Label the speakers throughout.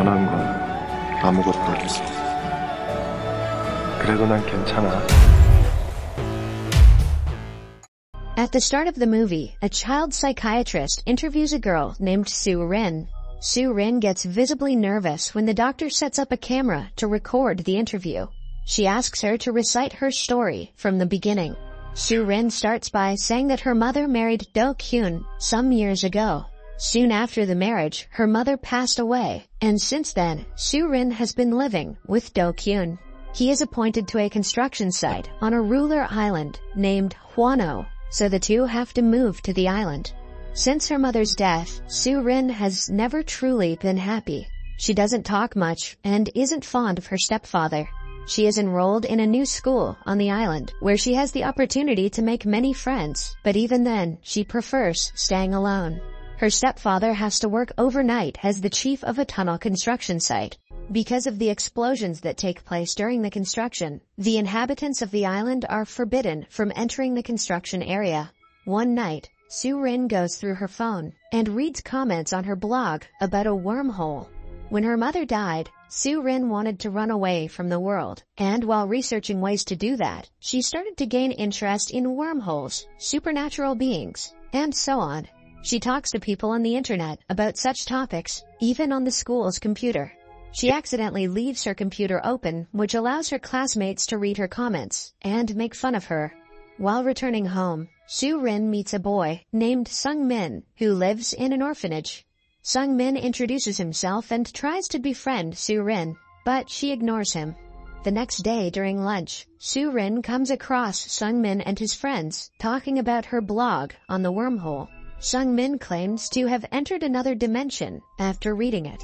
Speaker 1: 변한 건 아무것도 없어. 그래도 난 괜찮아.
Speaker 2: At the start of the movie, a child psychiatrist interviews a girl named Sue Rin. Sue Rin gets visibly nervous when the doctor sets up a camera to record the interview. She asks her to recite her story from the beginning. Sue Rin starts by saying that her mother married Do Kyun some years ago. Soon after the marriage, her mother passed away, and since then, Sue Rin has been living with Do Kyun. He is appointed to a construction site on a ruler island named Hwano, so the two have to move to the island. Since her mother's death, Sue Rin has never truly been happy. She doesn't talk much and isn't fond of her stepfather. She is enrolled in a new school on the island where she has the opportunity to make many friends, but even then, she prefers staying alone. Her stepfather has to work overnight as the chief of a tunnel construction site. Because of the explosions that take place during the construction, the inhabitants of the island are forbidden from entering the construction area. One night, Sue Rin goes through her phone and reads comments on her blog about a wormhole. When her mother died, Sue Rin wanted to run away from the world, and while researching ways to do that, she started to gain interest in wormholes, supernatural beings, and so on. She talks to people on the internet about such topics, even on the school's computer. She accidentally leaves her computer open, which allows her classmates to read her comments and make fun of her. While returning home, Sue Rin meets a boy named Sung Min who lives in an orphanage. Sung Min introduces himself and tries to befriend Sue Rin, but she ignores him. The next day during lunch, Sue Rin comes across Sung Min and his friends talking about her blog on the wormhole. Sung Min claims to have entered another dimension after reading it.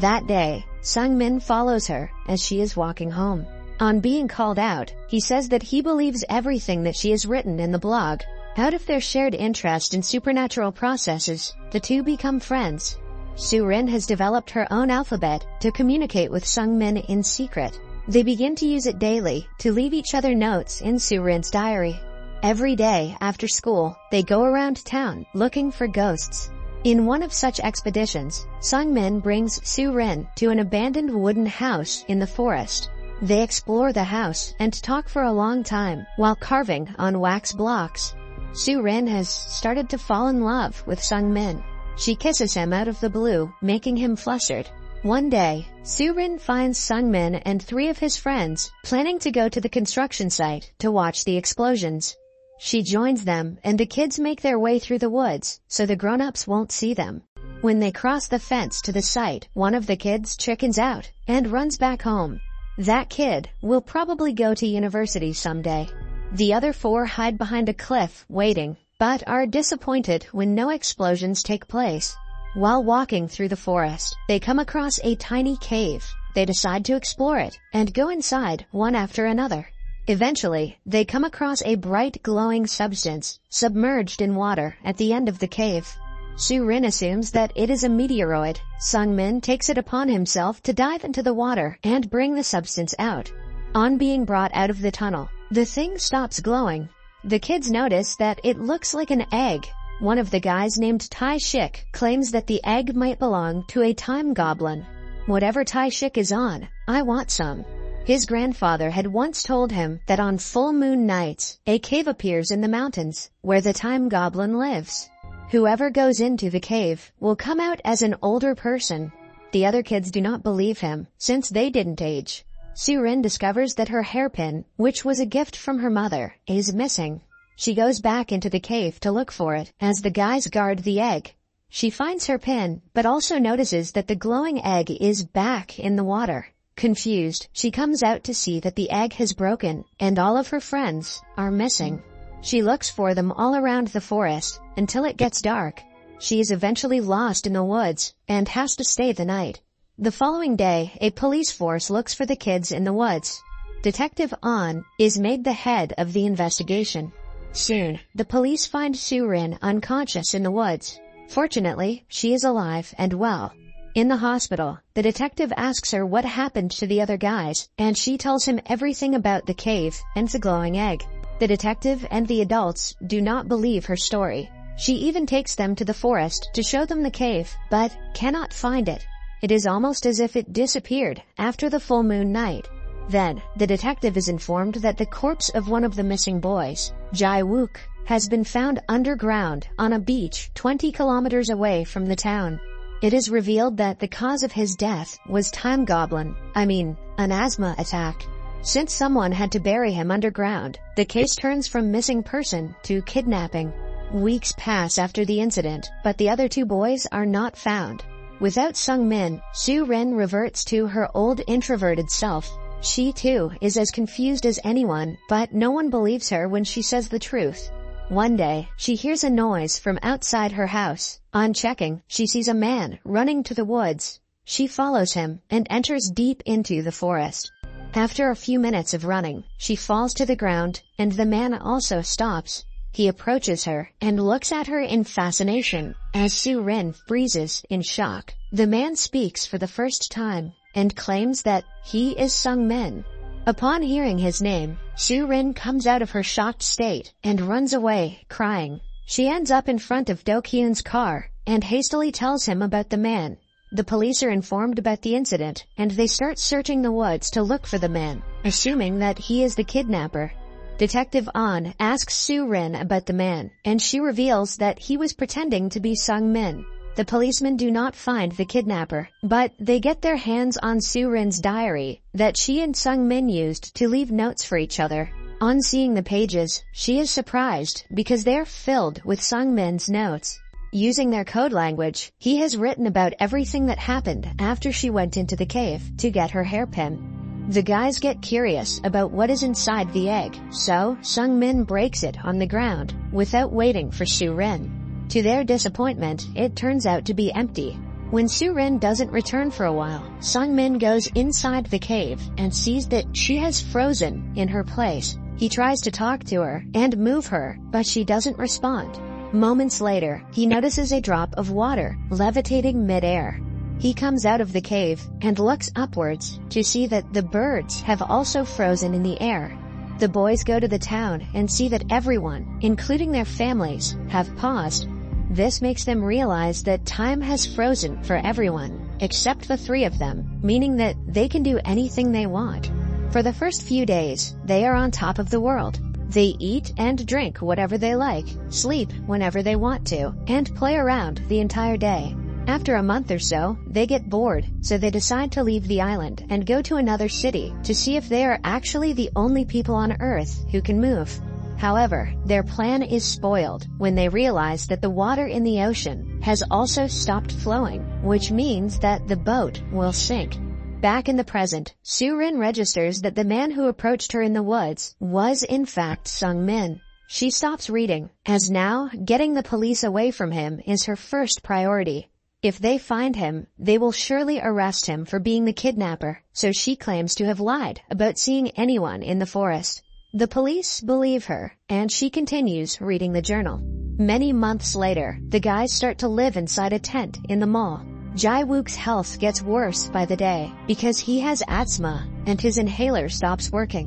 Speaker 2: That day, Sung Min follows her as she is walking home. On being called out, he says that he believes everything that she has written in the blog. Out of their shared interest in supernatural processes, the two become friends. Sue Rin has developed her own alphabet to communicate with Sung Min in secret. They begin to use it daily to leave each other notes in Sue Rin's diary. Every day after school, they go around town looking for ghosts. In one of such expeditions, Sung Min brings Su Rin to an abandoned wooden house in the forest. They explore the house and talk for a long time while carving on wax blocks. Su Rin has started to fall in love with Sung Min. She kisses him out of the blue, making him flustered. One day, Su Rin finds Sung Min and three of his friends planning to go to the construction site to watch the explosions. She joins them and the kids make their way through the woods so the grown-ups won't see them. When they cross the fence to the site, one of the kids chickens out and runs back home. That kid will probably go to university someday. The other four hide behind a cliff waiting, but are disappointed when no explosions take place. While walking through the forest, they come across a tiny cave. They decide to explore it and go inside one after another. Eventually, they come across a bright glowing substance submerged in water at the end of the cave. Su Rin assumes that it is a meteoroid. Sung Min takes it upon himself to dive into the water and bring the substance out. On being brought out of the tunnel, the thing stops glowing. The kids notice that it looks like an egg. One of the guys named Tai Shik claims that the egg might belong to a time goblin. Whatever Tai Shik is on, I want some. His grandfather had once told him that on full moon nights, a cave appears in the mountains where the time goblin lives. Whoever goes into the cave will come out as an older person. The other kids do not believe him, since they didn't age. Sue Rin discovers that her hairpin, which was a gift from her mother, is missing. She goes back into the cave to look for it as the guys guard the egg. She finds her pin, but also notices that the glowing egg is back in the water. Confused, she comes out to see that the egg has broken and all of her friends are missing. She looks for them all around the forest until it gets dark. She is eventually lost in the woods and has to stay the night. The following day, a police force looks for the kids in the woods. Detective An is made the head of the investigation. Soon, the police find Sue Rin unconscious in the woods. Fortunately, she is alive and well. In the hospital, the detective asks her what happened to the other guys, and she tells him everything about the cave and the glowing egg. The detective and the adults do not believe her story. She even takes them to the forest to show them the cave, but cannot find it. It is almost as if it disappeared after the full moon night. Then, the detective is informed that the corpse of one of the missing boys, Jai Wook, has been found underground on a beach 20 kilometers away from the town. It is revealed that the cause of his death was time goblin, I mean, an asthma attack. Since someone had to bury him underground, the case turns from missing person to kidnapping. Weeks pass after the incident, but the other two boys are not found. Without Sung Min, Su Ren reverts to her old introverted self. She too is as confused as anyone, but no one believes her when she says the truth. One day, she hears a noise from outside her house. On checking, she sees a man running to the woods. She follows him and enters deep into the forest. After a few minutes of running, she falls to the ground and the man also stops. He approaches her and looks at her in fascination as Su Ren freezes in shock. The man speaks for the first time and claims that he is Sung Min, Upon hearing his name, Su Rin comes out of her shocked state and runs away, crying. She ends up in front of Do Kyun's car and hastily tells him about the man. The police are informed about the incident and they start searching the woods to look for the man, assuming that he is the kidnapper. Detective An asks Su Rin about the man and she reveals that he was pretending to be Sung Min, the policemen do not find the kidnapper, but they get their hands on Su Rin's diary that she and Sung Min used to leave notes for each other. On seeing the pages, she is surprised because they're filled with Sung Min's notes. Using their code language, he has written about everything that happened after she went into the cave to get her hairpin. The guys get curious about what is inside the egg, so Sung Min breaks it on the ground without waiting for Su Rin. To their disappointment, it turns out to be empty. When Su Rin doesn't return for a while, Sung Min goes inside the cave and sees that she has frozen in her place. He tries to talk to her and move her, but she doesn't respond. Moments later, he notices a drop of water levitating midair. He comes out of the cave and looks upwards to see that the birds have also frozen in the air the boys go to the town and see that everyone, including their families, have paused this makes them realize that time has frozen for everyone, except the three of them, meaning that they can do anything they want. For the first few days, they are on top of the world. They eat and drink whatever they like, sleep whenever they want to, and play around the entire day. After a month or so, they get bored, so they decide to leave the island and go to another city to see if they are actually the only people on Earth who can move. However, their plan is spoiled when they realize that the water in the ocean has also stopped flowing, which means that the boat will sink. Back in the present, Su Rin registers that the man who approached her in the woods was in fact Sung Min. She stops reading, as now getting the police away from him is her first priority. If they find him, they will surely arrest him for being the kidnapper, so she claims to have lied about seeing anyone in the forest. The police believe her, and she continues reading the journal. Many months later, the guys start to live inside a tent in the mall. Jai Wook's health gets worse by the day because he has asthma and his inhaler stops working.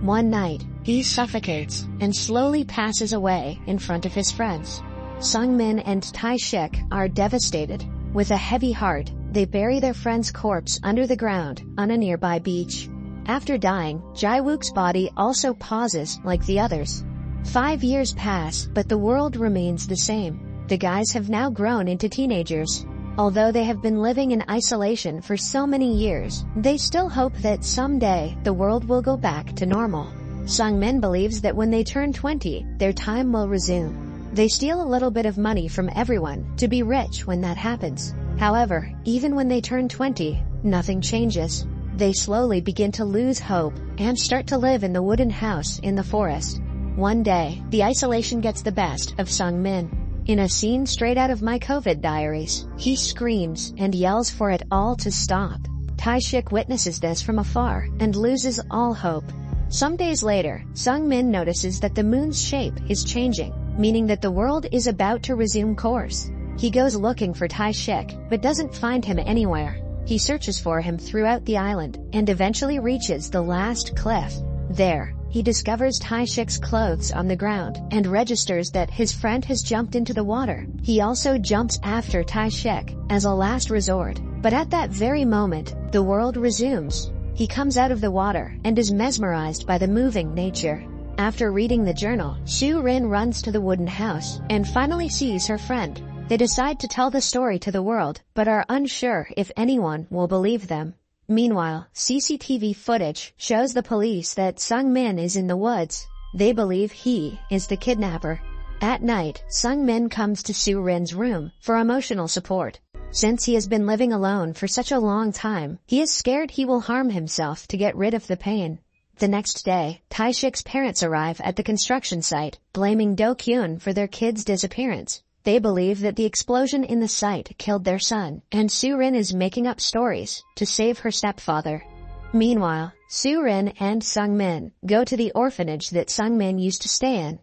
Speaker 2: One night, he suffocates and slowly passes away in front of his friends. Sung Min and Tai Shik are devastated. With a heavy heart, they bury their friend's corpse under the ground on a nearby beach. After dying, Jaiwook's body also pauses like the others. Five years pass, but the world remains the same. The guys have now grown into teenagers. Although they have been living in isolation for so many years, they still hope that someday the world will go back to normal. Sung Min believes that when they turn 20, their time will resume. They steal a little bit of money from everyone to be rich when that happens. However, even when they turn 20, nothing changes. They slowly begin to lose hope and start to live in the wooden house in the forest. One day, the isolation gets the best of Sung Min. In a scene straight out of my COVID diaries, he screams and yells for it all to stop. Tai Shik witnesses this from afar and loses all hope. Some days later, Sung Min notices that the moon's shape is changing, meaning that the world is about to resume course. He goes looking for Tai Shik, but doesn't find him anywhere. He searches for him throughout the island and eventually reaches the last cliff. There, he discovers Tai Shik's clothes on the ground and registers that his friend has jumped into the water. He also jumps after Tai Shik as a last resort. But at that very moment, the world resumes. He comes out of the water and is mesmerized by the moving nature. After reading the journal, Sue Rin runs to the wooden house and finally sees her friend. They decide to tell the story to the world, but are unsure if anyone will believe them. Meanwhile, CCTV footage shows the police that Sung Min is in the woods. They believe he is the kidnapper. At night, Sung Min comes to Sue Rin's room for emotional support. Since he has been living alone for such a long time, he is scared he will harm himself to get rid of the pain. The next day, Taishik's parents arrive at the construction site, blaming Do Kyun for their kid's disappearance. They believe that the explosion in the site killed their son, and Rin is making up stories to save her stepfather. Meanwhile, Rin and Sung Min go to the orphanage that Sung Min used to stay in.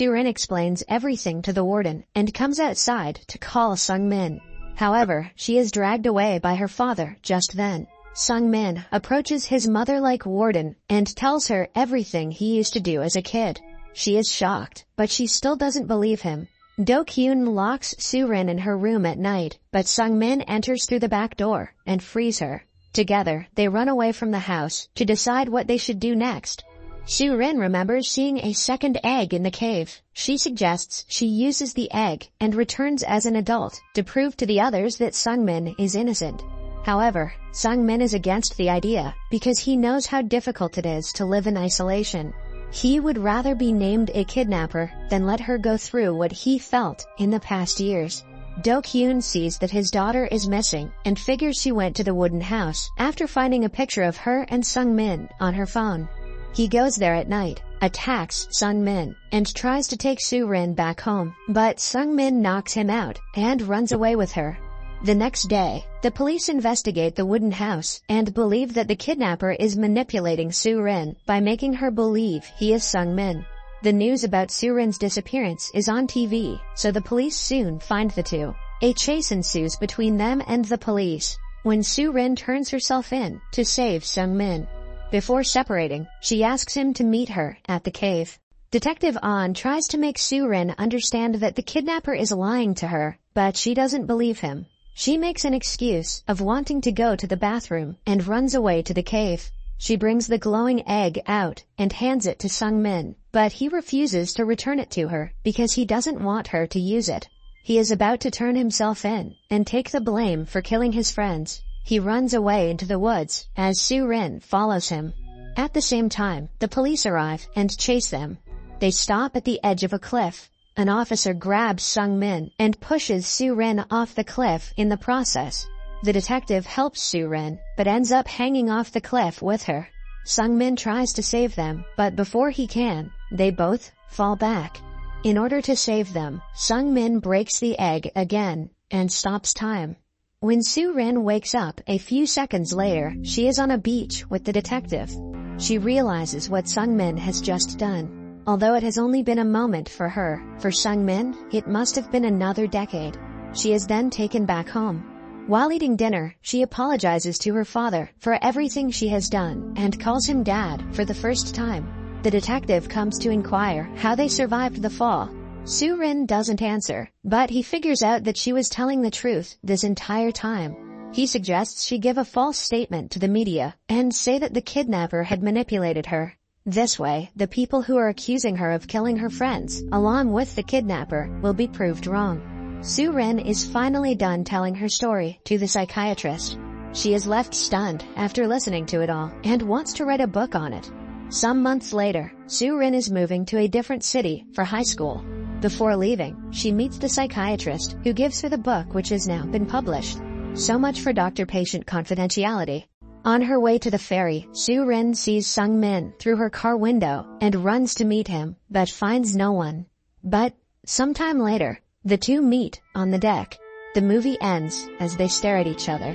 Speaker 2: Rin explains everything to the warden and comes outside to call Sung Min. However, she is dragged away by her father just then. Sung Min approaches his mother-like warden and tells her everything he used to do as a kid. She is shocked, but she still doesn't believe him Do Kyun locks Rin in her room at night, but Sung Min enters through the back door and frees her. Together, they run away from the house to decide what they should do next. Su Rin remembers seeing a second egg in the cave. She suggests she uses the egg and returns as an adult to prove to the others that Sungmin is innocent. However, Sungmin is against the idea because he knows how difficult it is to live in isolation he would rather be named a kidnapper than let her go through what he felt in the past years. Do Kyun sees that his daughter is missing and figures she went to the wooden house after finding a picture of her and Sung Min on her phone. He goes there at night, attacks Sung Min, and tries to take Soo Rin back home, but Sung Min knocks him out and runs away with her. The next day, the police investigate the wooden house and believe that the kidnapper is manipulating Su Rin by making her believe he is Sung Min. The news about Su Rin's disappearance is on TV, so the police soon find the two. A chase ensues between them and the police when Su Rin turns herself in to save Sung Min. Before separating, she asks him to meet her at the cave. Detective An tries to make Su Rin understand that the kidnapper is lying to her, but she doesn't believe him. She makes an excuse of wanting to go to the bathroom and runs away to the cave. She brings the glowing egg out and hands it to Sung Min, but he refuses to return it to her because he doesn't want her to use it. He is about to turn himself in and take the blame for killing his friends. He runs away into the woods as Soo Rin follows him. At the same time, the police arrive and chase them. They stop at the edge of a cliff an officer grabs Sung Min and pushes Soo Rin off the cliff in the process. The detective helps Soo Rin, but ends up hanging off the cliff with her. Sung Min tries to save them, but before he can, they both fall back. In order to save them, Sung Min breaks the egg again and stops time. When Soo Rin wakes up a few seconds later, she is on a beach with the detective. She realizes what Sung Min has just done. Although it has only been a moment for her, for Sung Min, it must have been another decade. She is then taken back home. While eating dinner, she apologizes to her father for everything she has done and calls him dad for the first time. The detective comes to inquire how they survived the fall. Su Rin doesn't answer, but he figures out that she was telling the truth this entire time. He suggests she give a false statement to the media and say that the kidnapper had manipulated her. This way, the people who are accusing her of killing her friends, along with the kidnapper, will be proved wrong. Soo Rin is finally done telling her story to the psychiatrist. She is left stunned after listening to it all and wants to write a book on it. Some months later, Soo Rin is moving to a different city for high school. Before leaving, she meets the psychiatrist who gives her the book which has now been published. So much for doctor-patient confidentiality. On her way to the ferry, Soo Rin sees Sung Min through her car window and runs to meet him, but finds no one. But, sometime later, the two meet on the deck. The movie ends as they stare at each other.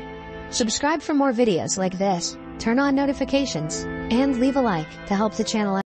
Speaker 2: Subscribe for more videos like this, turn on notifications, and leave a like to help the channel out.